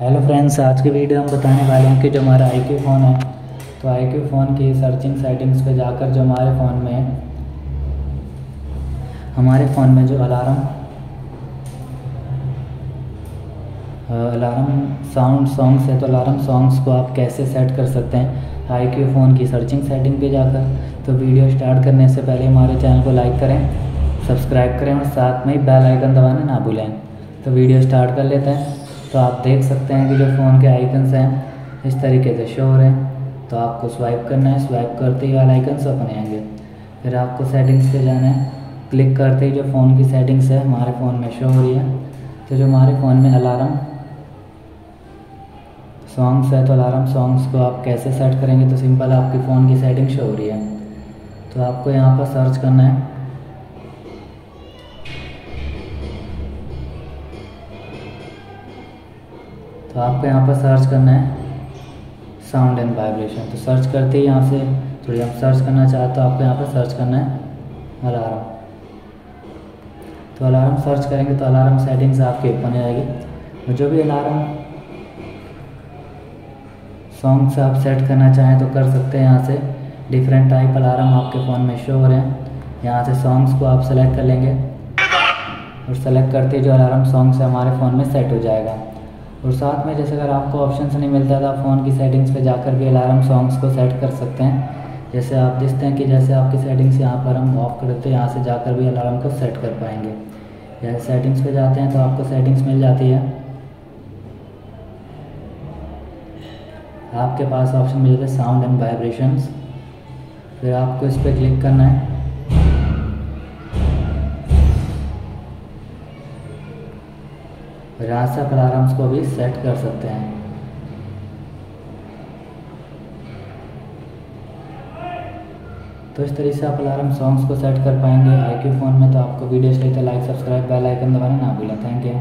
Hello friends आज की video हम बताने वाले हैं कि जो हमारा आई क्यू फ़ोन है तो आई क्यू फ़ोन की सर्चिंग सेटिंग्स पे जाकर जो हमारे फ़ोन में हमारे फ़ोन में जो अलार्म अलार्म साउंड सॉन्ग्स है तो अलार्म सॉन्ग्स को आप कैसे सेट कर सकते हैं? आई क्यू फ़ोन की सर्चिंग सेटिंग पे जाकर। तो वीडियो स्टार्ट करने से पहले हमारे चैनल को लाइक करें सब्सक्राइब करें और साथ में ही बेल आइकन दबाना ना भूलें। तो वीडियो स्टार्ट कर लेते हैं। तो आप देख सकते हैं कि जो फ़ोन के आइकन्स हैं, इस तरीके से शो हो रहे हैं। तो आपको स्वाइप करना है स्वाइप करते ही वाले आइकन्स ओपन आएँगे। फिर आपको सेटिंग्स पे जाना है। क्लिक करते ही जो फ़ोन की सेटिंग्स है, हमारे फ़ोन में शो हो रही है। तो जो हमारे फ़ोन में अलार्म सॉन्ग्स है तो अलार्म सॉन्ग्स को आप कैसे सेट करेंगे? तो सिंपल आपकी फ़ोन की सेटिंग शो हो रही है। तो आपको यहाँ पर सर्च करना है। तो आपको यहाँ पर सर्च करना है साउंड एंड वाइब्रेशन तो सर्च करते ही यहाँ से थोड़ी हम सर्च करना चाहते तो आपको यहाँ पर सर्च करना है अलार्म तो अलार्म सर्च करेंगे तो अलार्म सेटिंग्स आपके ओपन आएगी और जो भी अलार्म सॉन्ग्स आप सेट करना चाहें तो कर सकते हैं यहाँ से। डिफरेंट टाइप अलार्म आपके फ़ोन में शो हो रहे हैं। यहाँ से सॉन्ग्स को आप सेलेक्ट कर लेंगे। और सेलेक्ट करते जो अलार्म सॉन्ग्स हमारे फ़ोन में सेट हो जाएगा। और साथ में जैसे अगर आपको ऑप्शन नहीं मिलता तो आप फ़ोन की सेटिंग्स पे जाकर भी अलार्म सॉन्ग्स को सेट कर सकते हैं। जैसे आप देखते हैं कि, जैसे आपकी सेटिंग्स यहाँ पर हम ऑफ़ कर देते हैं, यहाँ से जाकर भी अलार्म को सेट कर पाएँगे। जैसे सेटिंग्स पे जाते हैं तो आपको सेटिंग्स मिल जाती है। आपके पास ऑप्शन मिल जाता है साउंड एंड वाइब्रेशंस फिर आपको इस पर क्लिक करना है। से अलार्म्स को भी सेट कर सकते हैं। तो इस तरीके से आप अलार्म सॉन्ग्स को सेट कर पाएँगे। आईक्यू फ़ोन में तो आपको वीडियो चाहिए तो लाइक सब्सक्राइब बेल आइकन दबाना ना भूलें। Thank you